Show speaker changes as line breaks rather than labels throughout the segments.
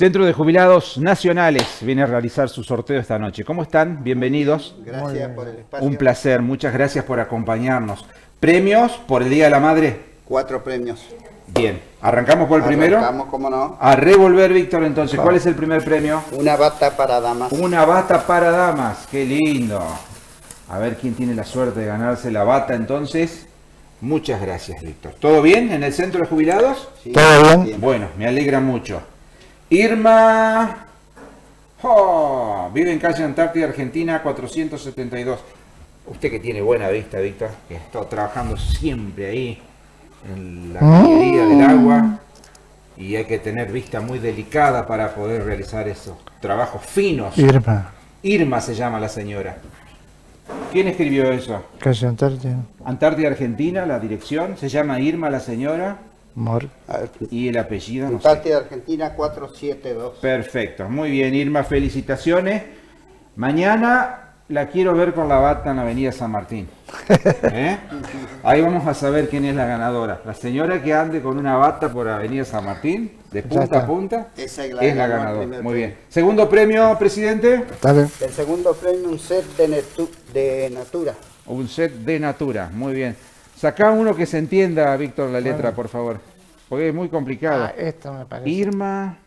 Centro de Jubilados Nacionales viene a realizar su sorteo esta noche. ¿Cómo están? Bienvenidos.
Gracias por el espacio.
Un placer, muchas gracias por acompañarnos. ¿Premios por el Día de la Madre?
Cuatro premios.
Bien, ¿arrancamos por el primero?
Arrancamos, cómo no.
A revolver, Víctor, entonces, ¿cuál es el primer premio?
Una bata para damas.
Una bata para damas, qué lindo. A ver quién tiene la suerte de ganarse la bata entonces. Muchas gracias, Víctor. ¿Todo bien en el centro de jubilados?
Sí,
¿Todo bien?
Bueno, me alegra mucho. Irma. Oh, vive en calle Antártida, Argentina, 472. Usted que tiene buena vista, Víctor, que estado trabajando siempre ahí en la cañería del agua. Y hay que tener vista muy delicada para poder realizar esos trabajos finos.
Irma,
Irma se llama la señora. ¿Quién escribió eso?
calle Antártida,
Antártida, Argentina, la dirección. Se llama Irma la señora.
Mor.
Y el apellido, no sé.
Antártida, Argentina, 472.
Perfecto, muy bien, Irma, felicitaciones. Mañana la quiero ver con la bata en la Avenida San Martín. ¿Eh? Ahí vamos a saber quién es la ganadora. La señora que ande con una bata por Avenida San Martín, de punta a punta,
Esa es
es
la
ganadora. Muy
premio.
bien. Segundo premio, presidente.
El segundo premio, un set de, de Natura.
Un set de Natura, muy bien. Sacá uno que se entienda, Víctor, la letra, por favor. Porque es muy complicado.
Ah, esta me parece.
Irma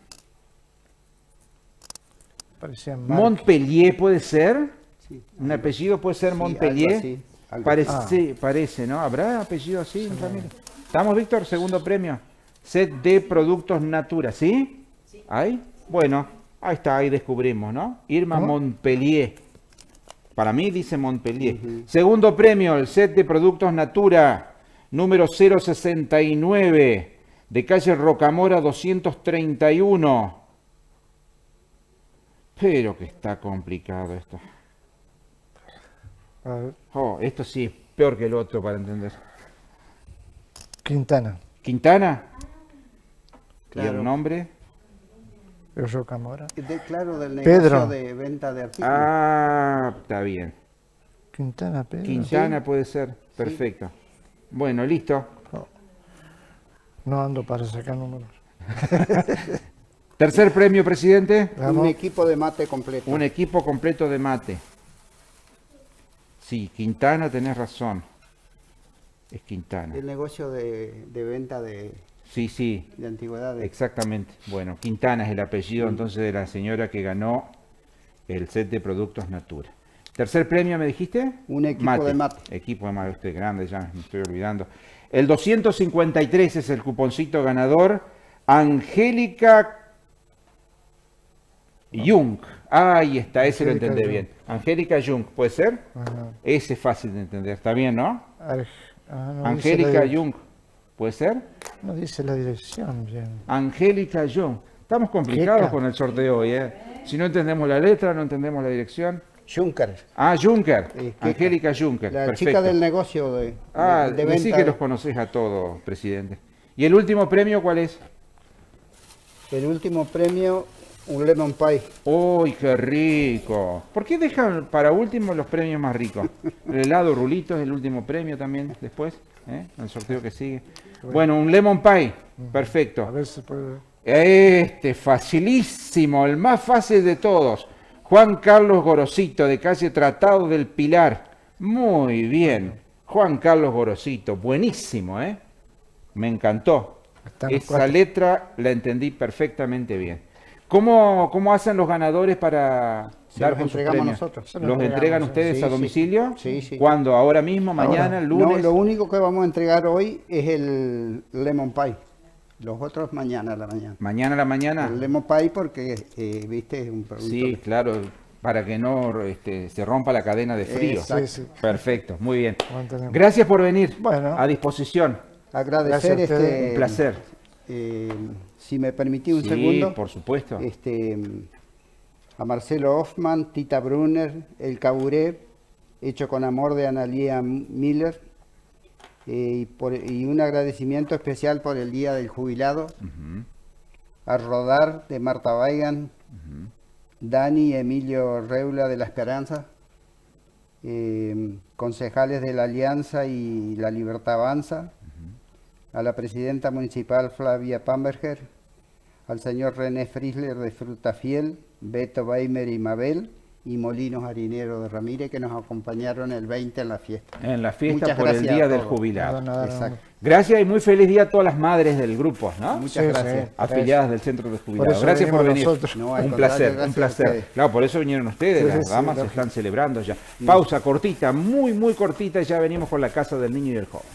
Montpellier, ¿puede ser?
Sí.
¿Un apellido puede ser
Sí,
Montpellier?
algo así, algo
parece, sí, parece, ¿no? ¿Habrá apellido así, Ramiro? ¿Estamos, Víctor? Segundo premio. Set de productos Natura, ¿sí? ¿Hay? Bueno, ahí está, ahí descubrimos, ¿no? Irma
¿Cómo?
Montpellier. Para mí dice Montpellier. Segundo premio, el set de productos Natura, número 069, de calle Rocamora 231. Pero que está complicado esto.
A ver,
Oh, esto sí, peor que el otro para entender.
Quintana,
¿Quintana? ¿Y
Claro.
el nombre?
De, claro, del negocio
Pedro.
de venta de artículos.
Ah, está bien.
Quintana, Pedro.
Quintana puede ser. Perfecto. Bueno, listo.
No ando para sacar números.
Tercer premio, presidente.
un equipo de mate completo.
Un equipo completo de mate. Sí, Quintana, tenés razón. Es Quintana.
El negocio de, de venta de,
Sí, sí,
de antigüedades.
exactamente. Bueno, Quintana es el apellido entonces de la señora que ganó el set de productos Natura. Tercer premio, ¿me dijiste?
Un equipo de mate.
Equipo de mate, usted grande, ya me estoy olvidando. El 253 es el cuponcito ganador. Angélica Jung. Ahí está, ese lo entendí
Jung.
bien. Angélica Jung, ¿puede ser?
Ajá.
Ese es fácil de entender, está bien, ¿no?
Ah, no
Angélica Jung, ¿puede ser?
No dice la dirección bien.
Angélica Jung. Estamos complicados con el sorteo hoy, ¿eh? Si no entendemos la letra, no entendemos la dirección.
Junker.
Ah, Juncker.
Sí.
Angélica Juncker.
La
Perfecto.
chica del negocio de,
Ah,
de, venta.
que los conoces a todos, presidente. ¿Y el último premio cuál es?
El último premio, un lemon pie.
¡Uy, qué rico! ¿Por qué dejan para último los premios más ricos? El helado rulito es el último premio también después, ¿eh? El sorteo que sigue. Bueno, un lemon pie.
A
Perfecto.
ver si puede.
Este, facilísimo, el más fácil de todos. Juan Carlos Gorosito, de calle Tratado del Pilar. Muy bien. Juan Carlos Gorosito, buenísimo, ¿eh? Me encantó. Esa
cuatro.
letra la entendí perfectamente bien. ¿Cómo, cómo hacen los ganadores para
Se
dar
los
con sus
entregamos
premios?
nosotros.
¿Los
los
entregan ustedes
sí,
a
sí.
domicilio?
Sí, sí.
¿Cuándo? ¿Ahora mismo? ¿Mañana?
Ahora.
¿Lunes?
No, lo único que vamos a entregar hoy es el lemon pie. Los otros mañana a la mañana.
¿Mañana a la mañana?
El lemon pie porque, eh, viste, es un producto.
Sí,
que-
claro, para que no este, se rompa la cadena de frío.
Exacto.
Sí, sí.
Perfecto, muy bien. Gracias por venir.
Bueno.
A disposición.
Agradecer
Gracias
este.
Un placer.
eh, si me permití un
sí,
segundo.
por supuesto.
Este, a Marcelo Hoffman, Tita Brunner, El Caburé, hecho con amor de Analia Miller. eh, y, por- y un agradecimiento especial por el Día del Jubilado. A Rodar de Marta Baigan, Dani y Emilio Reula de La Esperanza, eh, concejales de la Alianza y La Libertad Avanza, a la presidenta municipal Flavia Pamberger, al señor René Frisler de Fruta Fiel, Beto Weimer y Mabel y Molinos Harinero de Ramírez que nos acompañaron el 20 en la fiesta.
En la fiesta
Muchas
por el Día del. Jubilado. Gracias y muy feliz día a todas las madres del grupo, ¿no?
Muchas
Sí,
gracias.
sí.
Afiliadas del Centro de Jubilados. Gracias por venir. un placer, un placer. Claro, por eso vinieron ustedes,
Sí,
las
sí, sí,
damas
lógico.
están celebrando ya. Pausa cortita, muy, muy cortita y ya venimos con la Casa del Niño y del Joven.